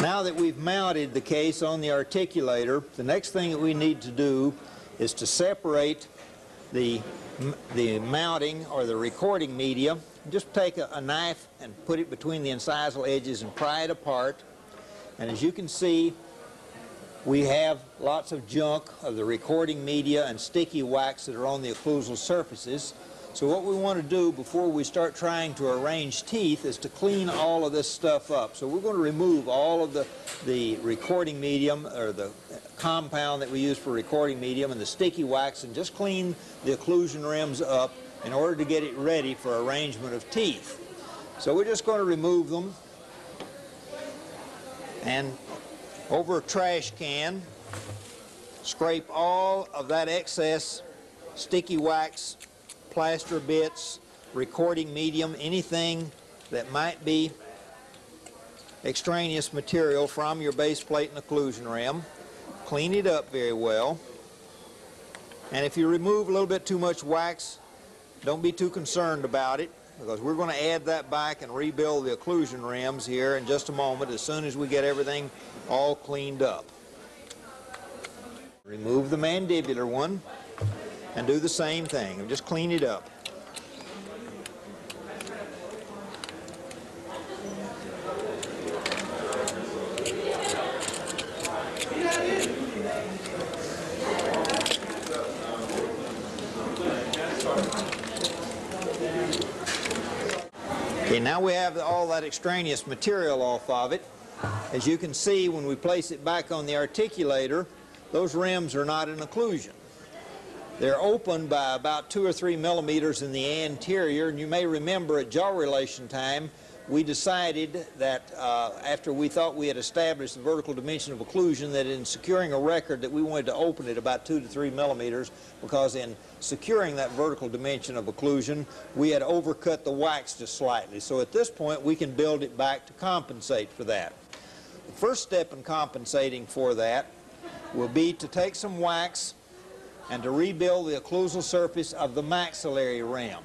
Now that we've mounted the case on the articulator, the next thing that we need to do is to separate the, the mounting or the recording media. Just take a, a knife and put it between the incisal edges and pry it apart. And as you can see, we have lots of junk of the recording media and sticky wax that are on the occlusal surfaces. So what we want to do before we start trying to arrange teeth is to clean all of this stuff up. So we're going to remove all of the, the recording medium or the compound that we use for recording medium and the sticky wax and just clean the occlusion rims up in order to get it ready for arrangement of teeth. So we're just going to remove them and over a trash can scrape all of that excess sticky wax plaster bits, recording medium, anything that might be extraneous material from your base plate and occlusion rim. Clean it up very well. And if you remove a little bit too much wax, don't be too concerned about it because we're going to add that back and rebuild the occlusion rims here in just a moment as soon as we get everything all cleaned up. Remove the mandibular one and do the same thing. Just clean it up. Okay, now we have all that extraneous material off of it. As you can see, when we place it back on the articulator, those rims are not in occlusion. They're open by about two or three millimeters in the anterior, and you may remember at jaw relation time, we decided that uh, after we thought we had established the vertical dimension of occlusion that in securing a record that we wanted to open it about two to three millimeters because in securing that vertical dimension of occlusion we had overcut the wax just slightly. So at this point we can build it back to compensate for that. The first step in compensating for that will be to take some wax and to rebuild the occlusal surface of the maxillary rim.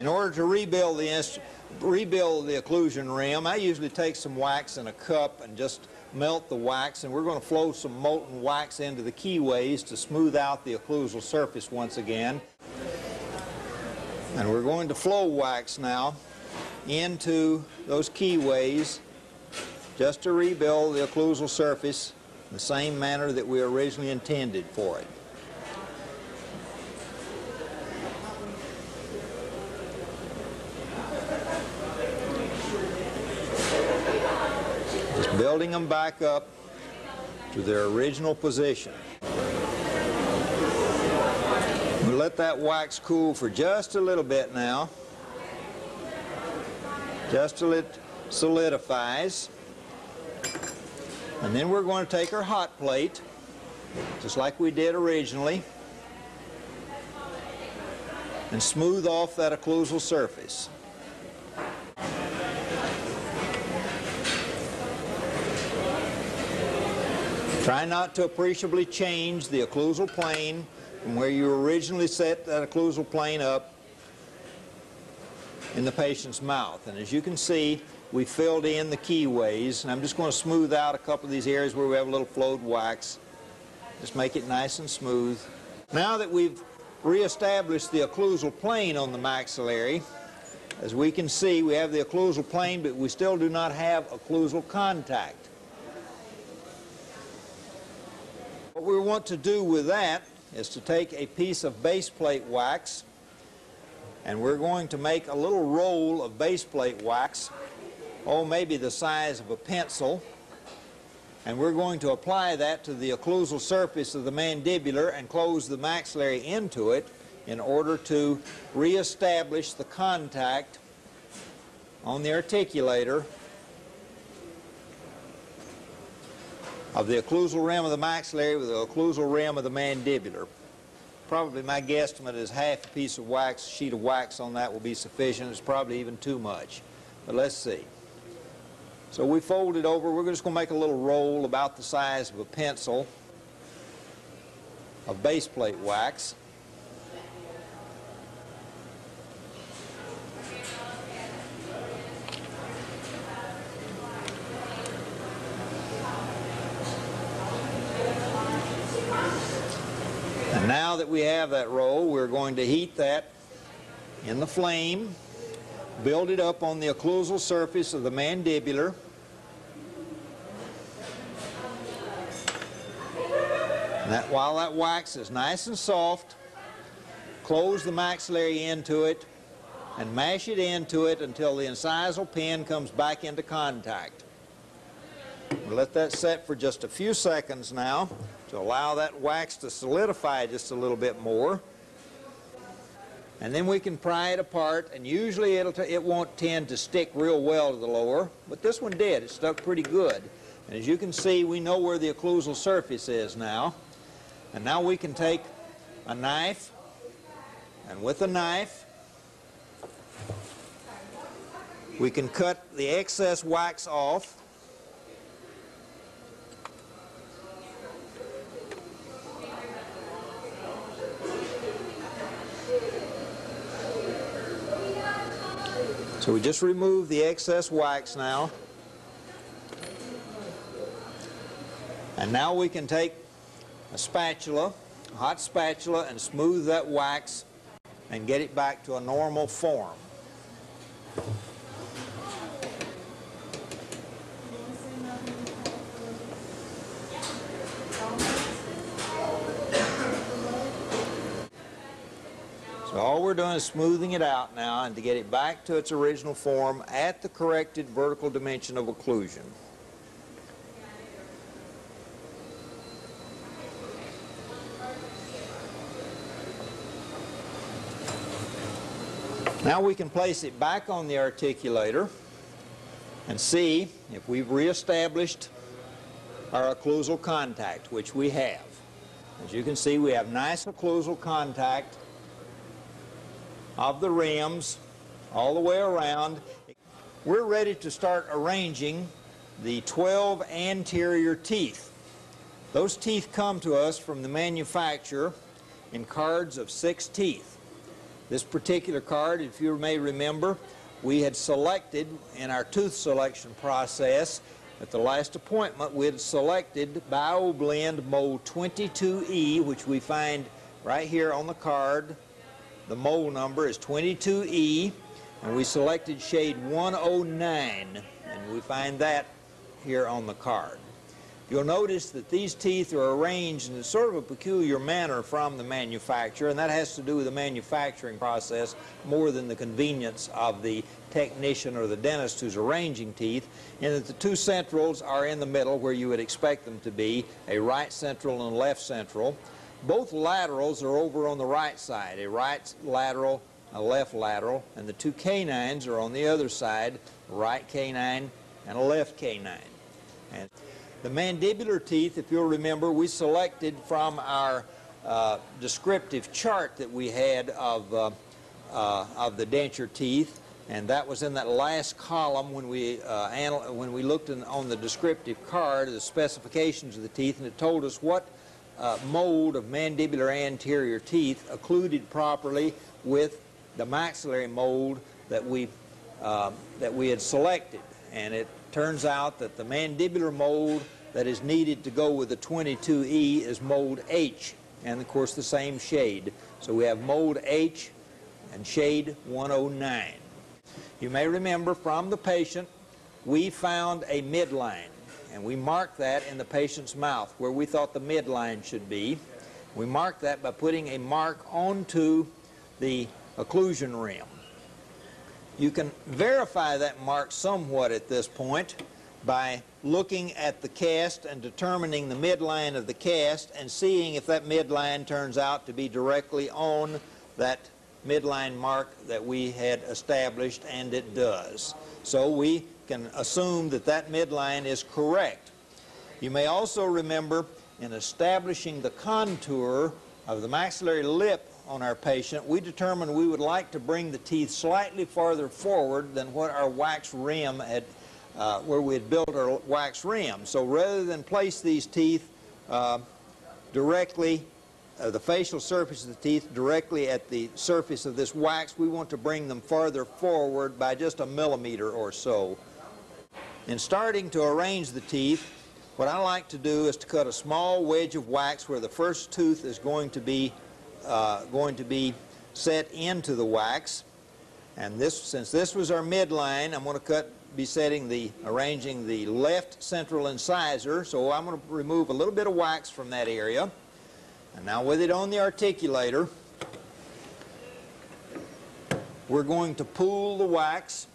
In order to rebuild the, rebuild the occlusion rim, I usually take some wax in a cup and just melt the wax, and we're going to flow some molten wax into the keyways to smooth out the occlusal surface once again. And we're going to flow wax now into those keyways just to rebuild the occlusal surface in the same manner that we originally intended for it. Building them back up to their original position. We let that wax cool for just a little bit now. Just till it solidifies. And then we're going to take our hot plate, just like we did originally, and smooth off that occlusal surface. Try not to appreciably change the occlusal plane from where you originally set that occlusal plane up in the patient's mouth. And as you can see, we filled in the keyways, and I'm just going to smooth out a couple of these areas where we have a little flowed wax. Just make it nice and smooth. Now that we've reestablished the occlusal plane on the maxillary, as we can see, we have the occlusal plane, but we still do not have occlusal contact. What we want to do with that is to take a piece of base plate wax and we're going to make a little roll of base plate wax, oh maybe the size of a pencil, and we're going to apply that to the occlusal surface of the mandibular and close the maxillary into it in order to reestablish the contact on the articulator of the occlusal rim of the maxillary with the occlusal rim of the mandibular. Probably my guesstimate is half a piece of wax, a sheet of wax on that will be sufficient. It's probably even too much. But let's see. So we fold it over. We're just going to make a little roll about the size of a pencil of base plate wax. we have that roll, we're going to heat that in the flame, build it up on the occlusal surface of the mandibular. And that, while that wax is nice and soft, close the maxillary into it and mash it into it until the incisal pin comes back into contact. We'll let that set for just a few seconds now to allow that wax to solidify just a little bit more. And then we can pry it apart, and usually it'll it won't tend to stick real well to the lower, but this one did. It stuck pretty good. And as you can see, we know where the occlusal surface is now. And now we can take a knife, and with a knife, we can cut the excess wax off. So we just remove the excess wax now. And now we can take a spatula, a hot spatula, and smooth that wax and get it back to a normal form. We're doing is smoothing it out now and to get it back to its original form at the corrected vertical dimension of occlusion. Now we can place it back on the articulator and see if we've reestablished our occlusal contact, which we have. As you can see, we have nice occlusal contact of the rims all the way around. We're ready to start arranging the 12 anterior teeth. Those teeth come to us from the manufacturer in cards of six teeth. This particular card, if you may remember, we had selected in our tooth selection process at the last appointment, we had selected BioBlend Mold 22E, which we find right here on the card. The mold number is 22E, and we selected shade 109, and we find that here on the card. You'll notice that these teeth are arranged in sort of a peculiar manner from the manufacturer, and that has to do with the manufacturing process more than the convenience of the technician or the dentist who's arranging teeth, and that the two centrals are in the middle where you would expect them to be, a right central and a left central. Both laterals are over on the right side, a right lateral, a left lateral, and the two canines are on the other side, right canine and a left canine. And the mandibular teeth, if you'll remember, we selected from our uh, descriptive chart that we had of, uh, uh, of the denture teeth, and that was in that last column when we, uh, when we looked in, on the descriptive card, the specifications of the teeth, and it told us what uh, mold of mandibular anterior teeth occluded properly with the maxillary mold that we, uh, that we had selected. And it turns out that the mandibular mold that is needed to go with the 22E is mold H, and of course the same shade. So we have mold H and shade 109. You may remember from the patient, we found a midline, and we marked that in the patient's mouth where we thought the midline should be. We marked that by putting a mark onto the occlusion rim. You can verify that mark somewhat at this point by looking at the cast and determining the midline of the cast and seeing if that midline turns out to be directly on that midline mark that we had established, and it does. So we can assume that that midline is correct. You may also remember in establishing the contour of the maxillary lip on our patient, we determined we would like to bring the teeth slightly farther forward than what our wax rim had, uh, where we had built our wax rim. So rather than place these teeth uh, directly, uh, the facial surface of the teeth directly at the surface of this wax, we want to bring them farther forward by just a millimeter or so. In starting to arrange the teeth, what I like to do is to cut a small wedge of wax where the first tooth is going to be uh, going to be set into the wax. And this, since this was our midline, I'm going to cut, be setting the, arranging the left central incisor. So I'm going to remove a little bit of wax from that area. And now with it on the articulator, we're going to pool the wax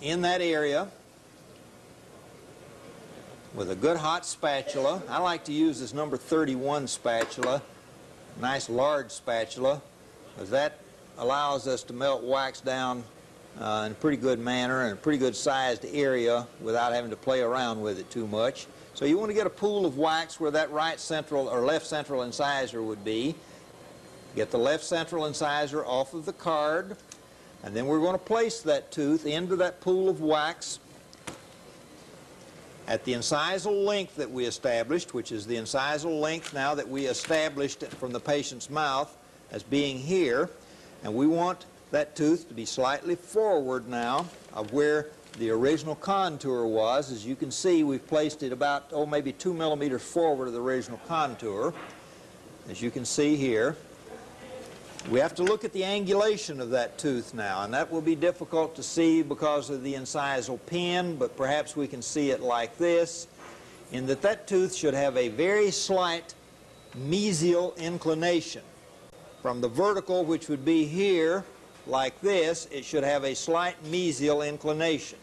in that area with a good hot spatula. I like to use this number 31 spatula, nice large spatula, because that allows us to melt wax down uh, in a pretty good manner and a pretty good sized area without having to play around with it too much. So you want to get a pool of wax where that right central or left central incisor would be. Get the left central incisor off of the card and then we're going to place that tooth into that pool of wax at the incisal length that we established, which is the incisal length now that we established from the patient's mouth as being here. And we want that tooth to be slightly forward now of where the original contour was. As you can see, we've placed it about, oh, maybe two millimeters forward of the original contour, as you can see here. We have to look at the angulation of that tooth now, and that will be difficult to see because of the incisal pin, but perhaps we can see it like this, in that that tooth should have a very slight mesial inclination. From the vertical, which would be here, like this, it should have a slight mesial inclination.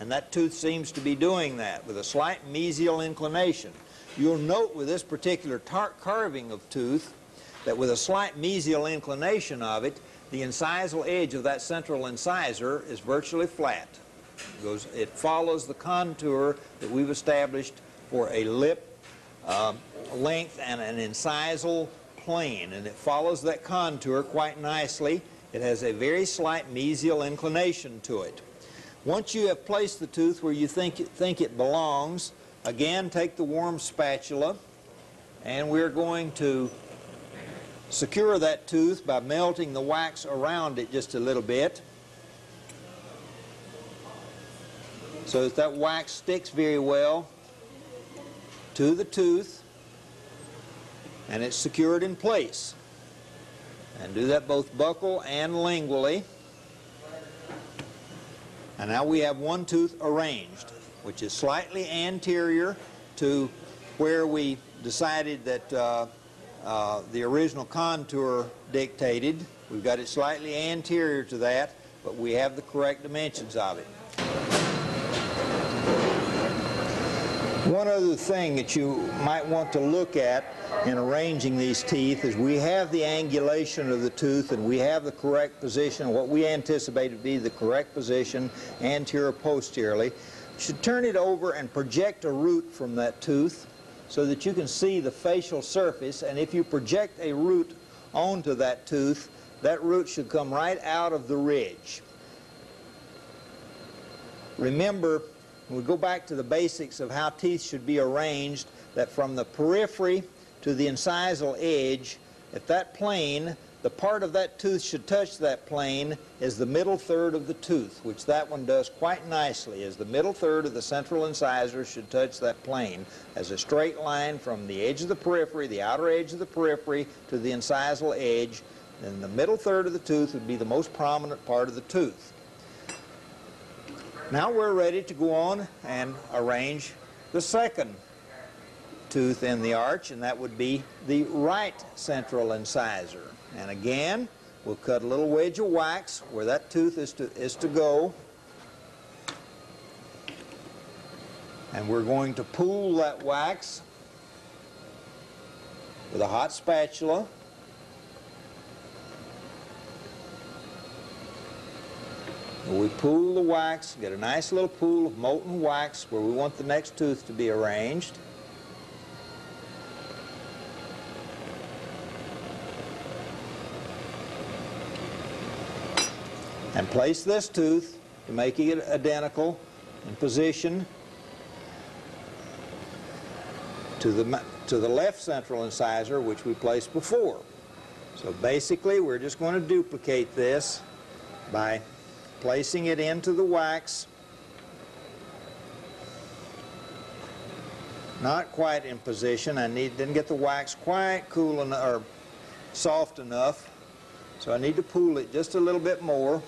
And that tooth seems to be doing that with a slight mesial inclination. You'll note with this particular carving of tooth that with a slight mesial inclination of it, the incisal edge of that central incisor is virtually flat. It, goes, it follows the contour that we've established for a lip uh, length and an incisal plane, and it follows that contour quite nicely. It has a very slight mesial inclination to it. Once you have placed the tooth where you think it, think it belongs, again take the warm spatula and we're going to secure that tooth by melting the wax around it just a little bit so that that wax sticks very well to the tooth and it's secured in place. And do that both buccal and lingually. And now we have one tooth arranged, which is slightly anterior to where we decided that uh, uh, the original contour dictated. We've got it slightly anterior to that, but we have the correct dimensions of it. One other thing that you might want to look at in arranging these teeth is we have the angulation of the tooth and we have the correct position, what we anticipate to be the correct position anterior posteriorly. You should turn it over and project a root from that tooth so that you can see the facial surface and if you project a root onto that tooth that root should come right out of the ridge. Remember we go back to the basics of how teeth should be arranged that from the periphery to the incisal edge at that plane the part of that tooth should touch that plane is the middle third of the tooth, which that one does quite nicely, as the middle third of the central incisor should touch that plane as a straight line from the edge of the periphery, the outer edge of the periphery, to the incisal edge. And the middle third of the tooth would be the most prominent part of the tooth. Now we're ready to go on and arrange the second tooth in the arch, and that would be the right central incisor. And again, we'll cut a little wedge of wax where that tooth is to, is to go. And we're going to pool that wax with a hot spatula. We pool the wax, get a nice little pool of molten wax where we want the next tooth to be arranged. And place this tooth to make it identical in position to the, to the left central incisor which we placed before. So basically we're just going to duplicate this by placing it into the wax not quite in position. I need didn't get the wax quite cool enough or soft enough. So I need to pull it just a little bit more.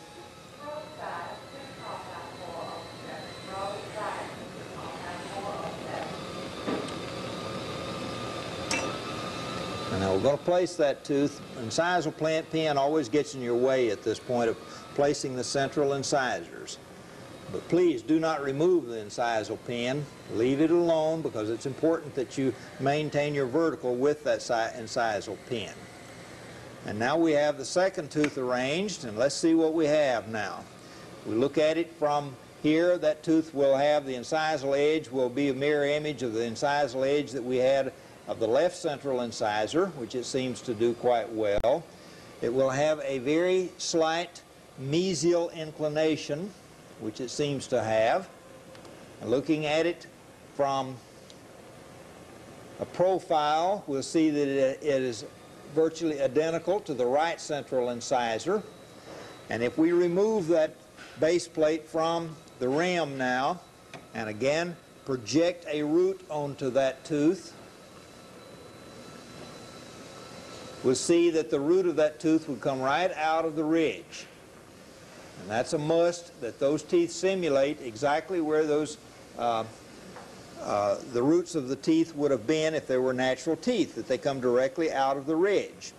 Now we're going to place that tooth. Incisal plant pin always gets in your way at this point of placing the central incisors. But please do not remove the incisal pin. Leave it alone because it's important that you maintain your vertical with that incisal pin. And now we have the second tooth arranged, and let's see what we have now. We look at it from here. That tooth will have the incisal edge will be a mirror image of the incisal edge that we had of the left central incisor, which it seems to do quite well. It will have a very slight mesial inclination, which it seems to have. And looking at it from a profile, we'll see that it is virtually identical to the right central incisor. And if we remove that base plate from the rim now, and again project a root onto that tooth, we'll see that the root of that tooth would come right out of the ridge. And that's a must that those teeth simulate exactly where those uh, uh, the roots of the teeth would have been if they were natural teeth, that they come directly out of the ridge.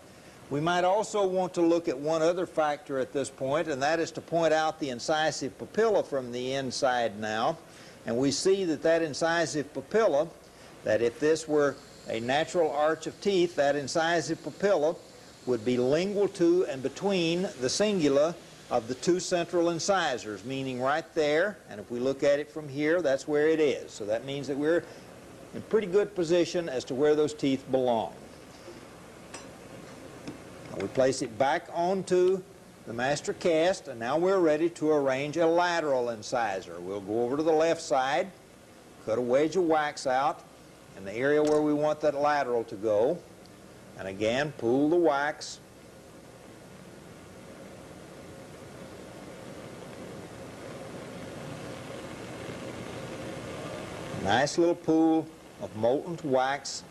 We might also want to look at one other factor at this point, and that is to point out the incisive papilla from the inside now. And we see that that incisive papilla, that if this were a natural arch of teeth, that incisive papilla would be lingual to and between the cingula of the two central incisors, meaning right there, and if we look at it from here, that's where it is. So that means that we're in pretty good position as to where those teeth belong. Now we place it back onto the master cast, and now we're ready to arrange a lateral incisor. We'll go over to the left side, cut a wedge of wax out in the area where we want that lateral to go, and again, pull the wax Nice little pool of molten wax.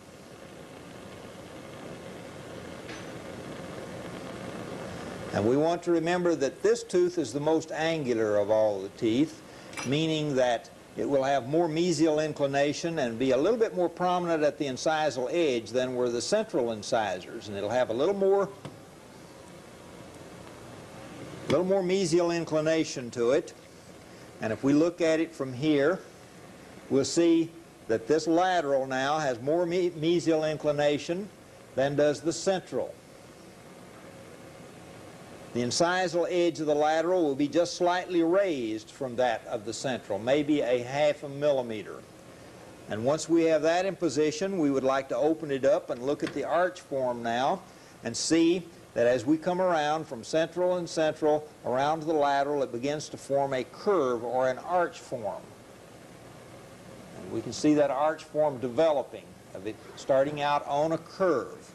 And we want to remember that this tooth is the most angular of all the teeth, meaning that it will have more mesial inclination and be a little bit more prominent at the incisal edge than were the central incisors. And it'll have a little more, a little more mesial inclination to it. And if we look at it from here, we'll see that this lateral now has more me mesial inclination than does the central. The incisal edge of the lateral will be just slightly raised from that of the central, maybe a half a millimeter. And once we have that in position, we would like to open it up and look at the arch form now and see that as we come around from central and central around to the lateral, it begins to form a curve or an arch form. We can see that arch form developing, of it starting out on a curve.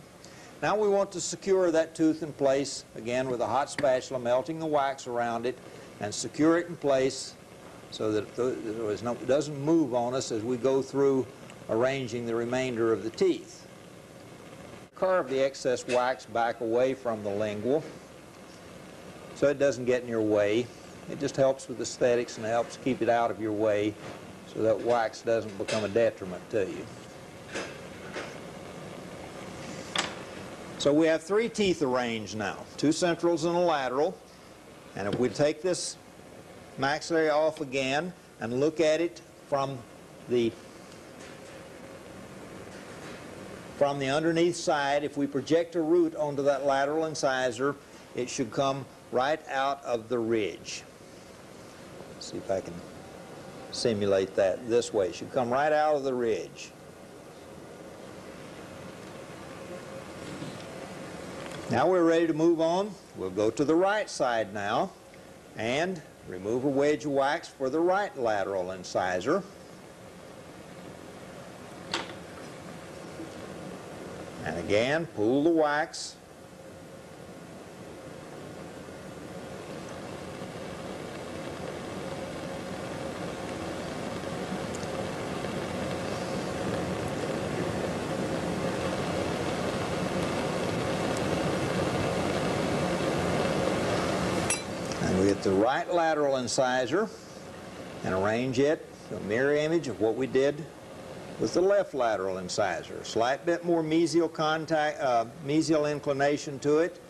Now we want to secure that tooth in place, again with a hot spatula, melting the wax around it, and secure it in place so that it doesn't move on us as we go through arranging the remainder of the teeth. Carve the excess wax back away from the lingual so it doesn't get in your way. It just helps with aesthetics and helps keep it out of your way so that wax doesn't become a detriment to you. So we have three teeth arranged now, two centrals and a lateral. And if we take this maxillary off again and look at it from the from the underneath side, if we project a root onto that lateral incisor, it should come right out of the ridge. Let's see if I can simulate that this way. It should come right out of the ridge. Now we're ready to move on. We'll go to the right side now and remove a wedge of wax for the right lateral incisor. And again, pull the wax And we get the right lateral incisor and arrange it a mirror image of what we did with the left lateral incisor. Slight bit more mesial contact, uh, mesial inclination to it,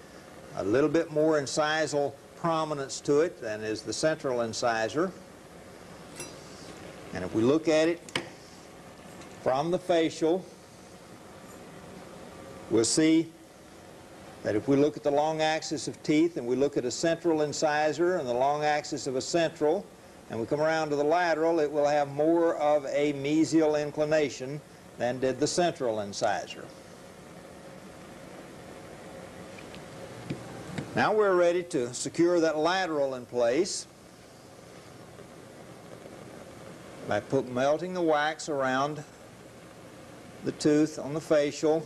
a little bit more incisal prominence to it than is the central incisor. And if we look at it from the facial, we'll see that if we look at the long axis of teeth and we look at a central incisor and the long axis of a central, and we come around to the lateral, it will have more of a mesial inclination than did the central incisor. Now we're ready to secure that lateral in place by put, melting the wax around the tooth on the facial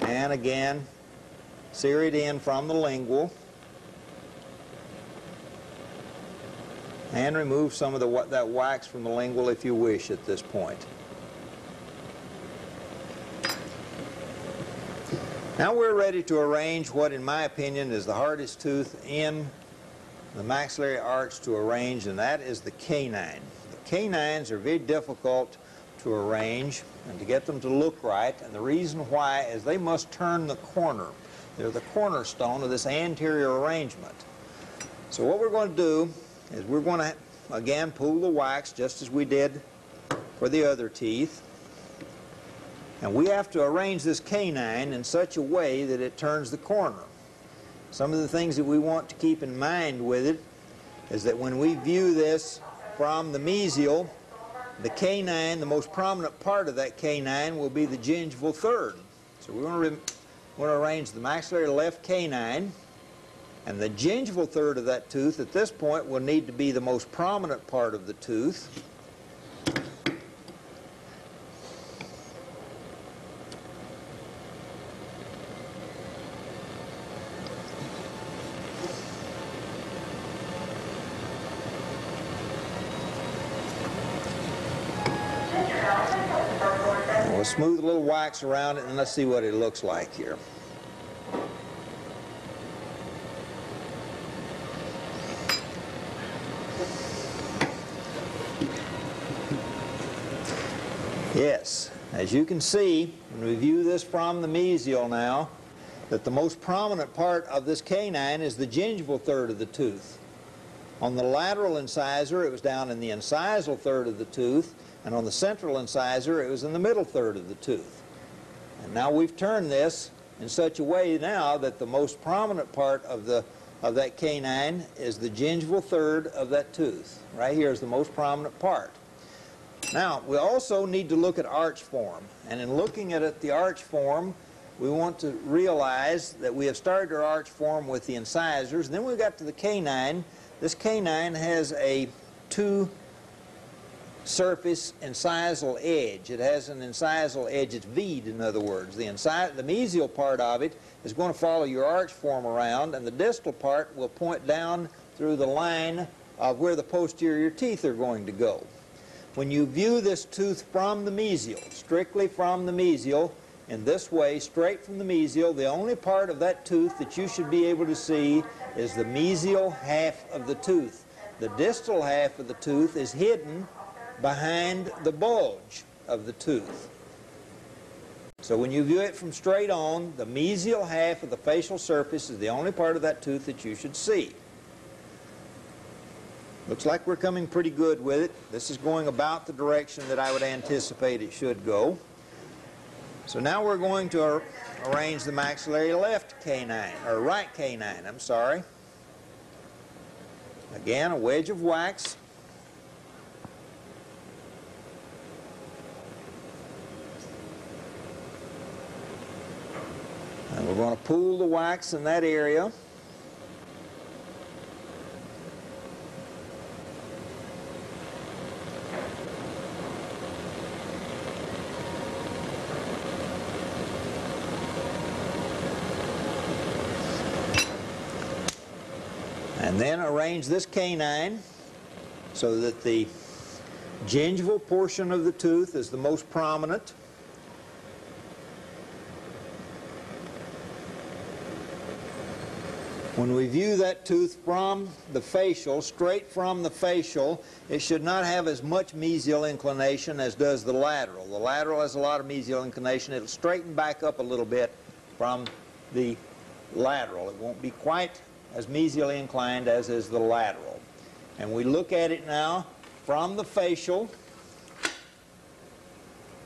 and again sear it in from the lingual and remove some of the, that wax from the lingual if you wish at this point. Now we're ready to arrange what in my opinion is the hardest tooth in the maxillary arch to arrange and that is the canine. The canines are very difficult to arrange and to get them to look right and the reason why is they must turn the corner. They're the cornerstone of this anterior arrangement. So what we're going to do is we're going to again pull the wax just as we did for the other teeth and we have to arrange this canine in such a way that it turns the corner. Some of the things that we want to keep in mind with it is that when we view this from the mesial, the canine, the most prominent part of that canine will be the gingival third. So we want to, want to arrange the maxillary left canine, and the gingival third of that tooth at this point will need to be the most prominent part of the tooth. Smooth a little wax around it and let's see what it looks like here. Yes, as you can see, when we view this from the mesial now, that the most prominent part of this canine is the gingival third of the tooth. On the lateral incisor, it was down in the incisal third of the tooth, and on the central incisor, it was in the middle third of the tooth. And now we've turned this in such a way now that the most prominent part of, the, of that canine is the gingival third of that tooth. Right here is the most prominent part. Now, we also need to look at arch form. And in looking at it, the arch form, we want to realize that we have started our arch form with the incisors. And then we got to the canine. This canine has a two surface incisal edge. It has an incisal edge. It's V'd, in other words. The, inci the mesial part of it is going to follow your arch form around, and the distal part will point down through the line of where the posterior teeth are going to go. When you view this tooth from the mesial, strictly from the mesial, in this way, straight from the mesial, the only part of that tooth that you should be able to see is the mesial half of the tooth. The distal half of the tooth is hidden behind the bulge of the tooth. So when you view it from straight on, the mesial half of the facial surface is the only part of that tooth that you should see. Looks like we're coming pretty good with it. This is going about the direction that I would anticipate it should go. So now we're going to arrange the maxillary left canine, or right canine, I'm sorry. Again, a wedge of wax. We're going to pool the wax in that area. And then arrange this canine so that the gingival portion of the tooth is the most prominent. When we view that tooth from the facial, straight from the facial, it should not have as much mesial inclination as does the lateral. The lateral has a lot of mesial inclination. It'll straighten back up a little bit from the lateral. It won't be quite as mesially inclined as is the lateral. And we look at it now from the facial.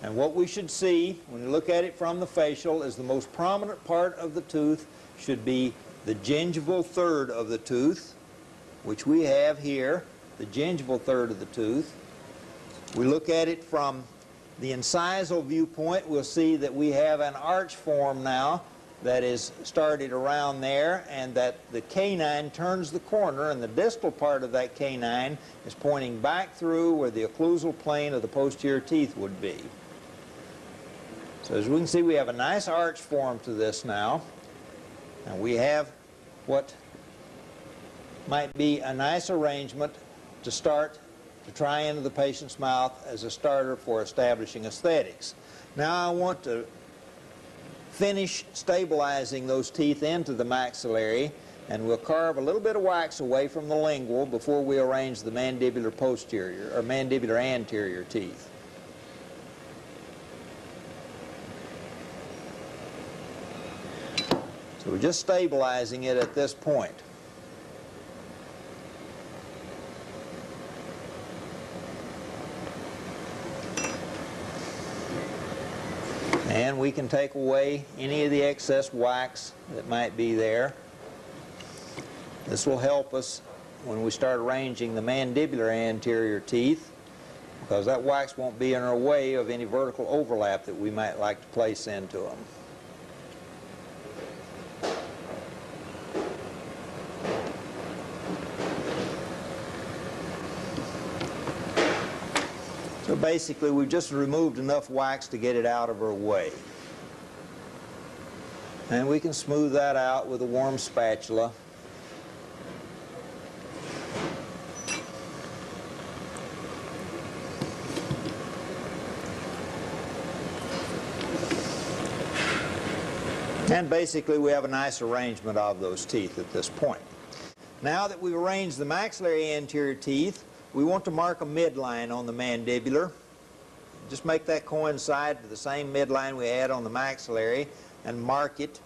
And what we should see when we look at it from the facial is the most prominent part of the tooth should be the gingival third of the tooth, which we have here, the gingival third of the tooth. We look at it from the incisal viewpoint, we'll see that we have an arch form now that is started around there and that the canine turns the corner and the distal part of that canine is pointing back through where the occlusal plane of the posterior teeth would be. So as we can see we have a nice arch form to this now. And we have what might be a nice arrangement to start to try into the patient's mouth as a starter for establishing aesthetics. Now I want to finish stabilizing those teeth into the maxillary and we'll carve a little bit of wax away from the lingual before we arrange the mandibular posterior or mandibular anterior teeth. So we're just stabilizing it at this point. And we can take away any of the excess wax that might be there. This will help us when we start arranging the mandibular anterior teeth because that wax won't be in our way of any vertical overlap that we might like to place into them. So basically we've just removed enough wax to get it out of our way. And we can smooth that out with a warm spatula. And basically we have a nice arrangement of those teeth at this point. Now that we've arranged the maxillary anterior teeth, we want to mark a midline on the mandibular. Just make that coincide to the same midline we had on the maxillary and mark it.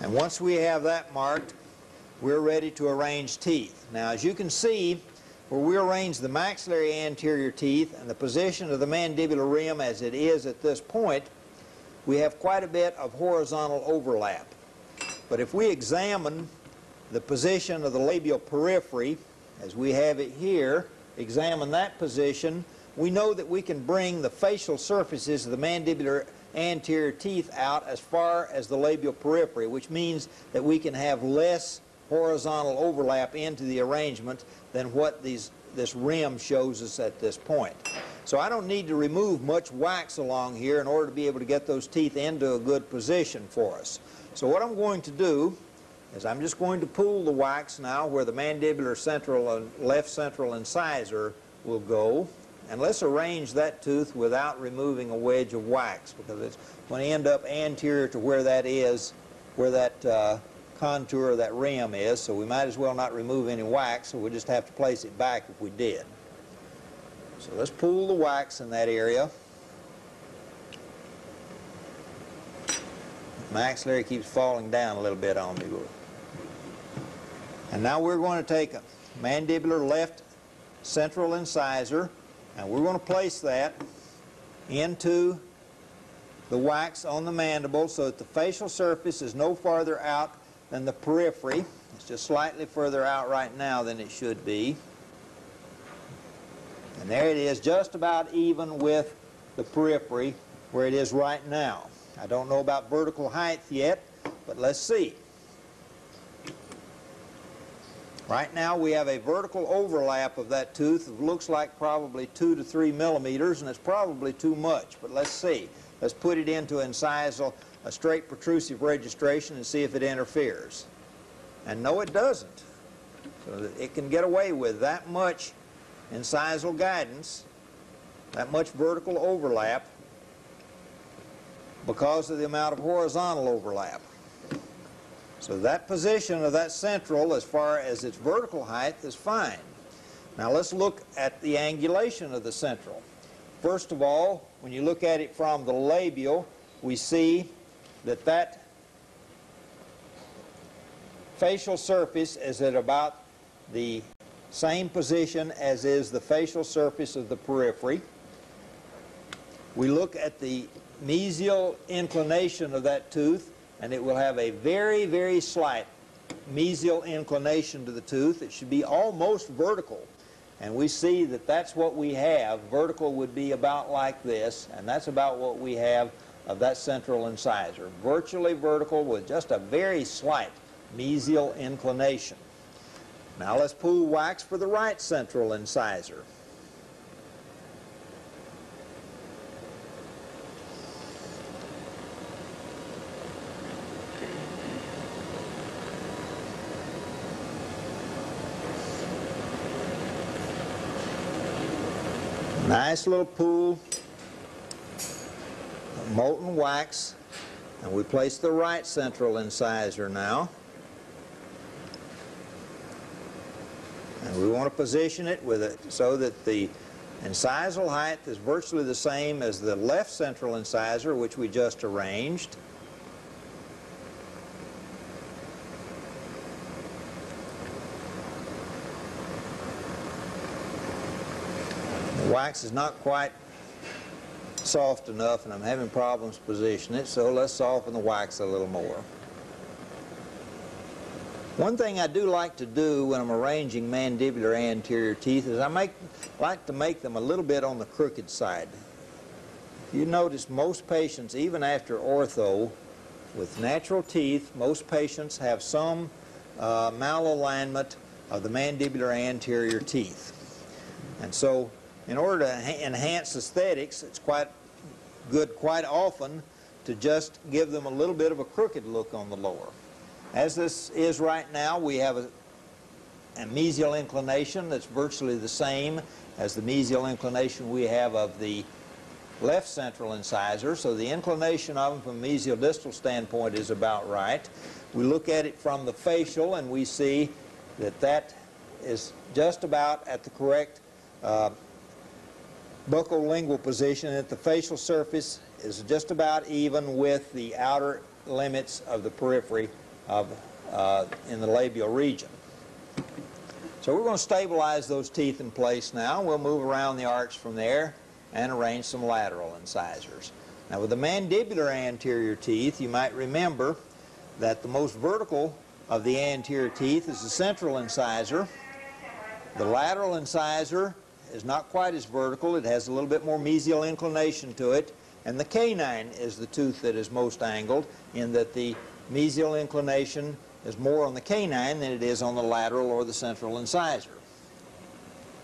And once we have that marked, we're ready to arrange teeth. Now as you can see, where we arrange the maxillary anterior teeth and the position of the mandibular rim as it is at this point, we have quite a bit of horizontal overlap. But if we examine the position of the labial periphery, as we have it here, examine that position, we know that we can bring the facial surfaces of the mandibular anterior teeth out as far as the labial periphery, which means that we can have less horizontal overlap into the arrangement than what these, this rim shows us at this point. So I don't need to remove much wax along here in order to be able to get those teeth into a good position for us. So what I'm going to do is I'm just going to pull the wax now where the mandibular central and left central incisor will go. And let's arrange that tooth without removing a wedge of wax because it's going to end up anterior to where that is, where that uh, contour of that rim is. So we might as well not remove any wax, so we'll just have to place it back if we did. So let's pull the wax in that area. Maxillary keeps falling down a little bit on me. And now we're going to take a mandibular left central incisor and we're going to place that into the wax on the mandible so that the facial surface is no farther out than the periphery. It's just slightly further out right now than it should be. And there it is, just about even with the periphery where it is right now. I don't know about vertical height yet, but let's see. Right now we have a vertical overlap of that tooth. It looks like probably two to three millimeters, and it's probably too much, but let's see. Let's put it into incisal, a straight protrusive registration and see if it interferes. And no, it doesn't. So it can get away with that much incisal guidance, that much vertical overlap, because of the amount of horizontal overlap. So that position of that central as far as its vertical height is fine. Now let's look at the angulation of the central. First of all, when you look at it from the labial, we see that that facial surface is at about the same position as is the facial surface of the periphery. We look at the mesial inclination of that tooth, and it will have a very, very slight mesial inclination to the tooth. It should be almost vertical. And we see that that's what we have. Vertical would be about like this, and that's about what we have of that central incisor. Virtually vertical with just a very slight mesial inclination. Now let's pull wax for the right central incisor. Nice little pool molten wax. And we place the right central incisor now. And we want to position it with it so that the incisal height is virtually the same as the left central incisor, which we just arranged. Wax is not quite soft enough and I'm having problems positioning it, so let's soften the wax a little more. One thing I do like to do when I'm arranging mandibular anterior teeth is I make, like to make them a little bit on the crooked side. You notice most patients, even after ortho, with natural teeth, most patients have some uh, malalignment of the mandibular anterior teeth. And so in order to enhance aesthetics, it's quite good quite often to just give them a little bit of a crooked look on the lower. As this is right now, we have a, a mesial inclination that's virtually the same as the mesial inclination we have of the left central incisor, so the inclination of them from a mesial distal standpoint is about right. We look at it from the facial and we see that that is just about at the correct uh, buccolingual position that the facial surface is just about even with the outer limits of the periphery of, uh, in the labial region. So we're going to stabilize those teeth in place now. We'll move around the arch from there and arrange some lateral incisors. Now with the mandibular anterior teeth, you might remember that the most vertical of the anterior teeth is the central incisor. The lateral incisor is not quite as vertical. It has a little bit more mesial inclination to it. And the canine is the tooth that is most angled in that the mesial inclination is more on the canine than it is on the lateral or the central incisor.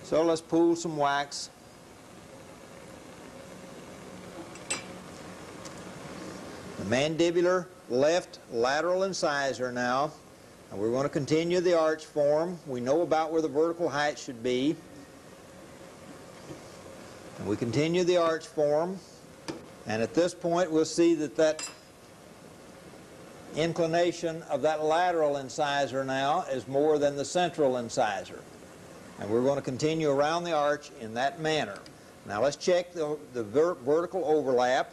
So let's pull some wax. The mandibular left lateral incisor now. And we're going to continue the arch form. We know about where the vertical height should be. And we continue the arch form, and at this point we'll see that that inclination of that lateral incisor now is more than the central incisor. And we're going to continue around the arch in that manner. Now let's check the, the ver vertical overlap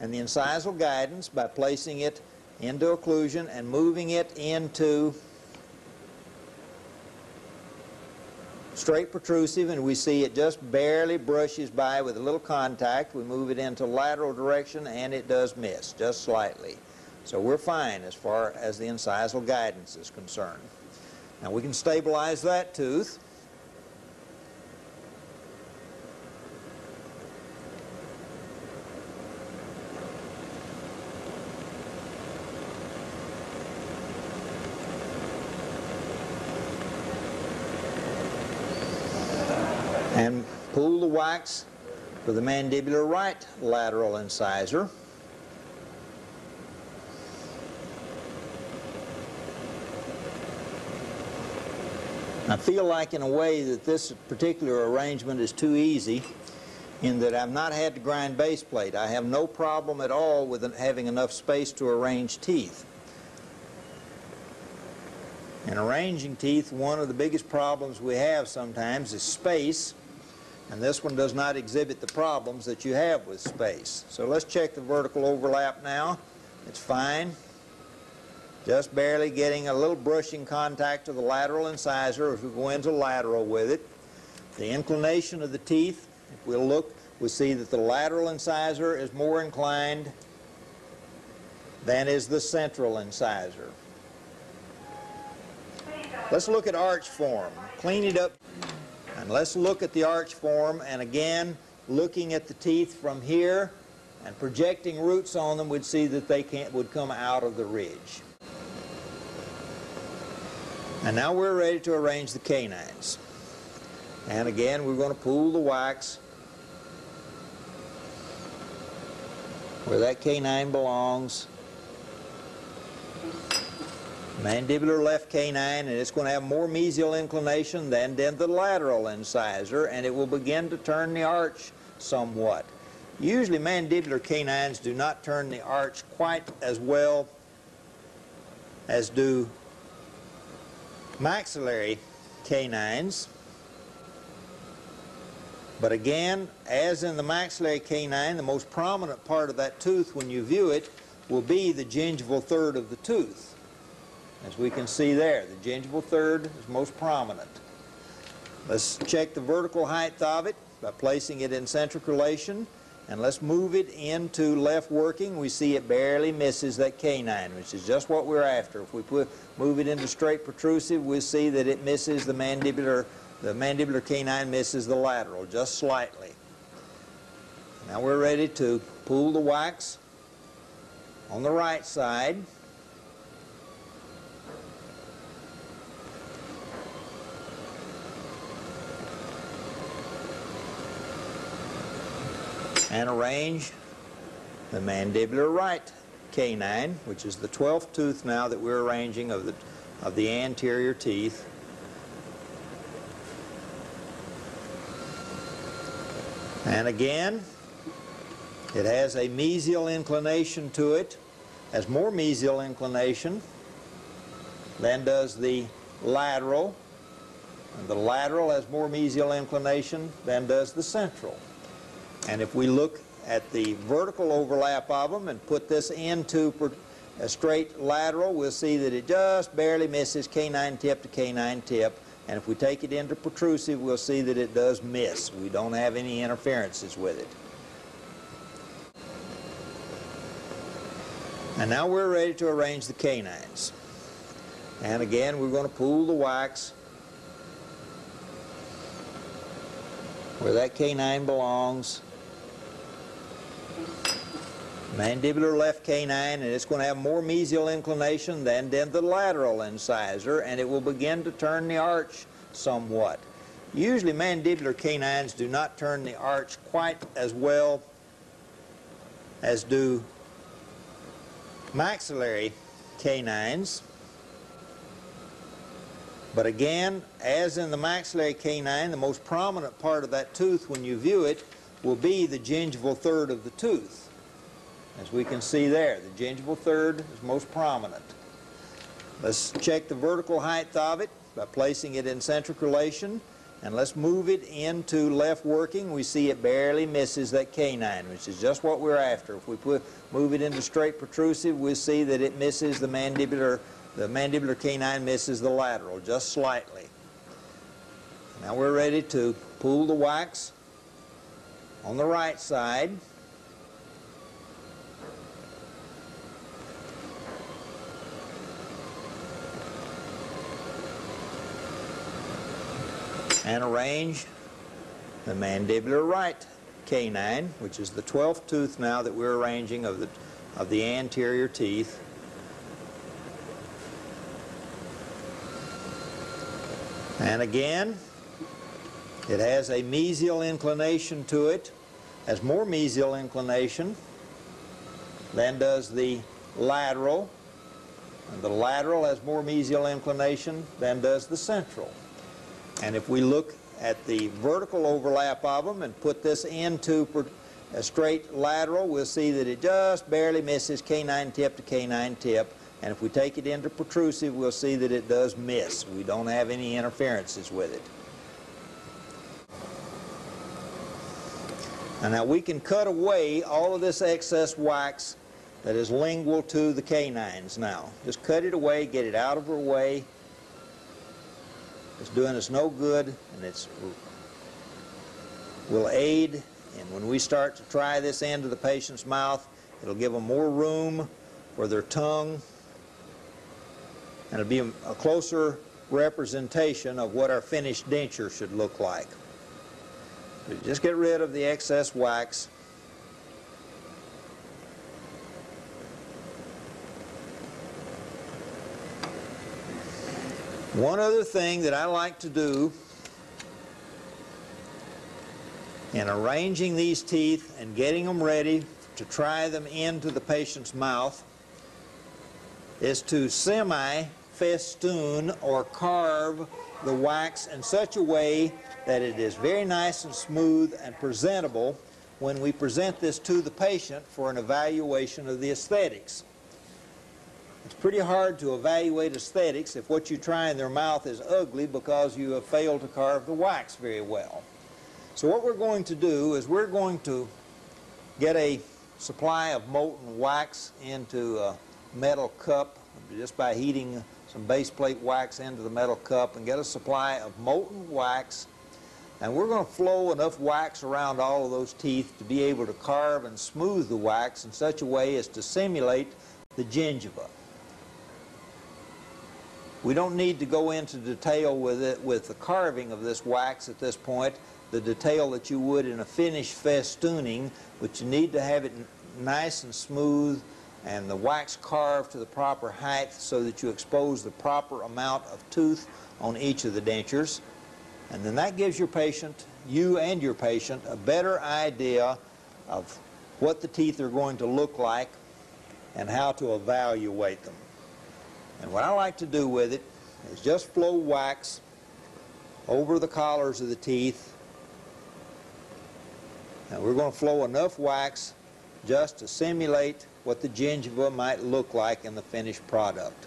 and the incisal guidance by placing it into occlusion and moving it into straight protrusive and we see it just barely brushes by with a little contact. We move it into lateral direction and it does miss just slightly. So we're fine as far as the incisal guidance is concerned. Now we can stabilize that tooth. and pull the for the mandibular right lateral incisor. I feel like in a way that this particular arrangement is too easy in that I've not had to grind base plate. I have no problem at all with having enough space to arrange teeth. In arranging teeth, one of the biggest problems we have sometimes is space, and this one does not exhibit the problems that you have with space. So let's check the vertical overlap now. It's fine. Just barely getting a little brushing contact to the lateral incisor as we go into lateral with it. The inclination of the teeth, if we'll look, we see that the lateral incisor is more inclined than is the central incisor. Let's look at arch form. Clean it up. And let's look at the arch form. And again, looking at the teeth from here and projecting roots on them, we'd see that they can't, would come out of the ridge. And now we're ready to arrange the canines. And again, we're going to pull the wax where that canine belongs. Mandibular left canine, and it's going to have more mesial inclination than, than the lateral incisor, and it will begin to turn the arch somewhat. Usually mandibular canines do not turn the arch quite as well as do maxillary canines. But again, as in the maxillary canine, the most prominent part of that tooth when you view it will be the gingival third of the tooth. As we can see there, the gingival third is most prominent. Let's check the vertical height of it by placing it in centric relation. And let's move it into left working. We see it barely misses that canine, which is just what we're after. If we put, move it into straight protrusive, we see that it misses the mandibular, the mandibular canine misses the lateral just slightly. Now we're ready to pull the wax on the right side. And arrange the mandibular right canine, which is the 12th tooth now that we're arranging of the, of the anterior teeth. And again, it has a mesial inclination to it, has more mesial inclination than does the lateral. And the lateral has more mesial inclination than does the central. And if we look at the vertical overlap of them and put this into a straight lateral, we'll see that it just barely misses canine tip to canine tip. And if we take it into protrusive, we'll see that it does miss. We don't have any interferences with it. And now we're ready to arrange the canines. And again, we're going to pull the wax where that canine belongs mandibular left canine, and it's going to have more mesial inclination than, than the lateral incisor, and it will begin to turn the arch somewhat. Usually mandibular canines do not turn the arch quite as well as do maxillary canines. But again, as in the maxillary canine, the most prominent part of that tooth when you view it will be the gingival third of the tooth. As we can see there, the gingival third is most prominent. Let's check the vertical height of it by placing it in centric relation. And let's move it into left working. We see it barely misses that canine, which is just what we're after. If we put, move it into straight protrusive, we see that it misses the mandibular, the mandibular canine misses the lateral just slightly. Now we're ready to pull the wax on the right side. And arrange the mandibular right canine, which is the 12th tooth now that we're arranging of the, of the anterior teeth. And again, it has a mesial inclination to it, has more mesial inclination than does the lateral. And the lateral has more mesial inclination than does the central. And if we look at the vertical overlap of them and put this into a straight lateral, we'll see that it just barely misses canine tip to canine tip. And if we take it into protrusive, we'll see that it does miss. We don't have any interferences with it. And now we can cut away all of this excess wax that is lingual to the canines now. Just cut it away, get it out of our way. It's doing us no good, and it's will aid. And when we start to try this into the patient's mouth, it'll give them more room for their tongue, and it'll be a, closer representation of what our finished denture should look like. Just get rid of the excess wax. One other thing that I like to do in arranging these teeth and getting them ready to try them into the patient's mouth is to semi-festoon or carve the wax in such a way that it is very nice and smooth and presentable when we present this to the patient for an evaluation of the aesthetics. It's pretty hard to evaluate aesthetics if what you try in their mouth is ugly because you have failed to carve the wax very well. So what we're going to do is we're going to get a supply of molten wax into a metal cup just by heating some base plate wax into the metal cup and get a supply of molten wax and we're going to flow enough wax around all of those teeth to be able to carve and smooth the wax in such a way as to simulate the gingiva. We don't need to go into detail with it with the carving of this wax at this point, the detail that you would in a finished festooning, but you need to have it nice and smooth and the wax carved to the proper height so that you expose the proper amount of tooth on each of the dentures. And then that gives your patient, you and your patient, a better idea of what the teeth are going to look like and how to evaluate them. And what I like to do with it is just flow wax over the collars of the teeth. And we're going to flow enough wax just to simulate what the gingiva might look like in the finished product.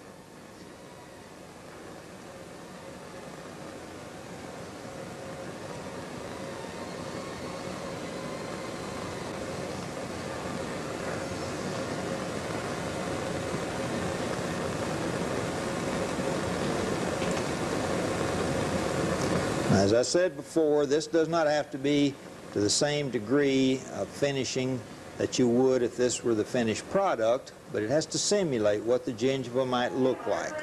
As I said before, this does not have to be to the same degree of finishing that you would if this were the finished product, but it has to simulate what the gingiva might look like.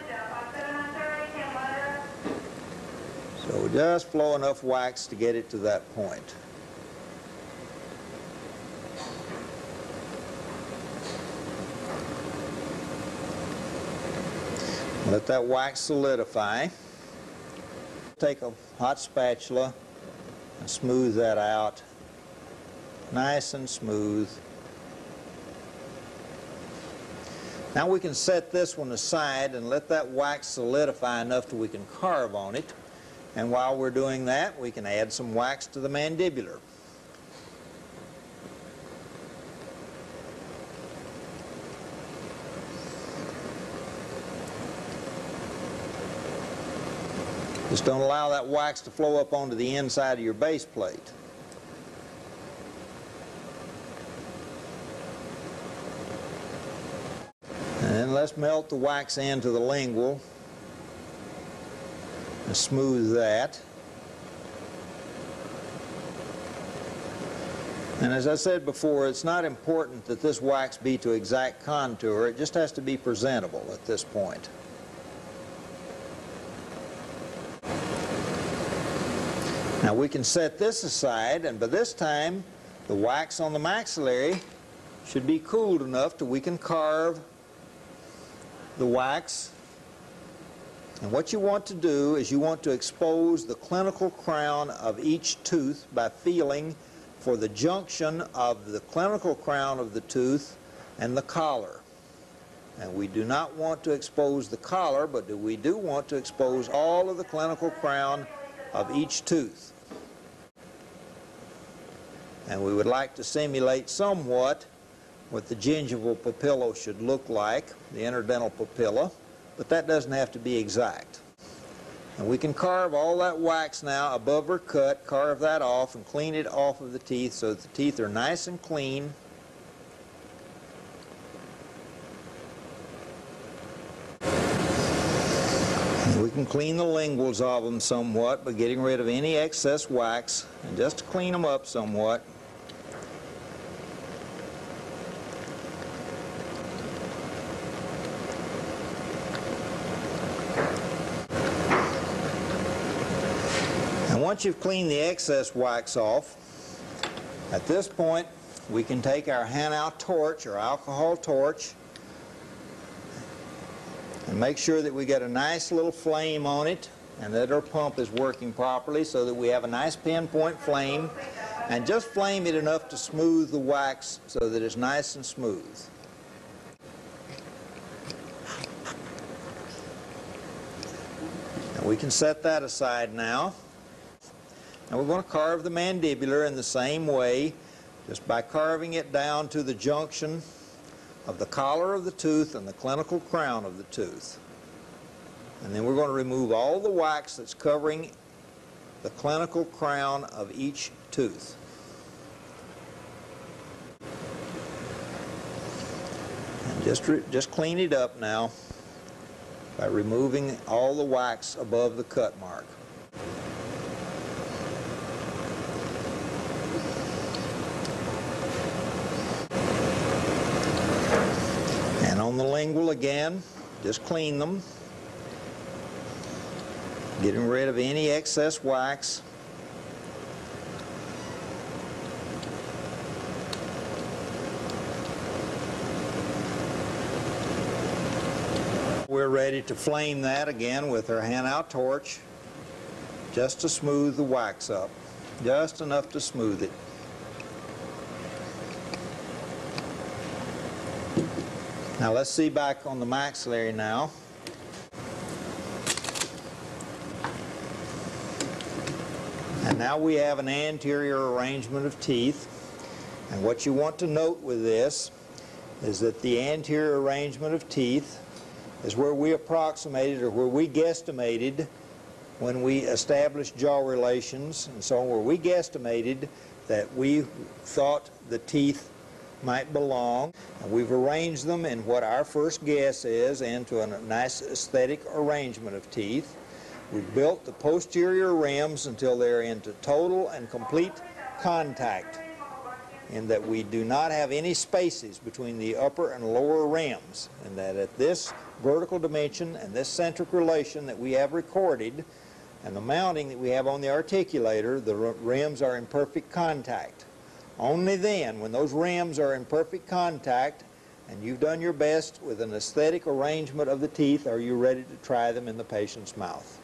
So just flow enough wax to get it to that point. Let that wax solidify. Take a hot spatula and smooth that out nice and smooth. Now we can set this one aside and let that wax solidify enough that we can carve on it. And while we're doing that, we can add some wax to the mandibular. Just don't allow that wax to flow up onto the inside of your base plate. And let's melt the wax into the lingual and smooth that. And as I said before, it's not important that this wax be to exact contour. It just has to be presentable at this point. Now we can set this aside, and by this time, the wax on the maxillary should be cooled enough that we can carve the wax. And what you want to do is you want to expose the clinical crown of each tooth by feeling for the junction of the clinical crown of the tooth and the collar. And we do not want to expose the collar, but we do want to expose all of the clinical crown of each tooth. And we would like to simulate somewhat what the gingival papilla should look like, the interdental papilla, but that doesn't have to be exact. And we can carve all that wax now above her cut, carve that off and clean it off of the teeth so that the teeth are nice and clean. We can clean the linguals of them somewhat by getting rid of any excess wax and just clean them up somewhat. Once you've cleaned the excess wax off, at this point we can take our Hanau torch or alcohol torch and make sure that we get a nice little flame on it and that our pump is working properly so that we have a nice pinpoint flame and just flame it enough to smooth the wax so that it's nice and smooth. And we can set that aside now. And we're going to carve the mandibular in the same way, just by carving it down to the junction of the collar of the tooth and the clinical crown of the tooth. And then we're going to remove all the wax that's covering the clinical crown of each tooth. And just, just clean it up now by removing all the wax above the cut mark. On the lingual again, just clean them. Getting rid of any excess wax. We're ready to flame that again with our Hanau torch just to smooth the wax up. Just enough to smooth it. Now let's see back on the maxillary now. And now we have an anterior arrangement of teeth. And what you want to note with this is that the anterior arrangement of teeth is where we approximated or where we guesstimated when we established jaw relations and so on, where we guesstimated that we thought the teeth might belong. We've arranged them in what our first guess is into a nice aesthetic arrangement of teeth. We've built the posterior rims until they're into total and complete contact in that we do not have any spaces between the upper and lower rims and that at this vertical dimension and this centric relation that we have recorded and the mounting that we have on the articulator, the rims are in perfect contact. Only then, when those rims are in perfect contact and you've done your best with an aesthetic arrangement of the teeth, are you ready to try them in the patient's mouth.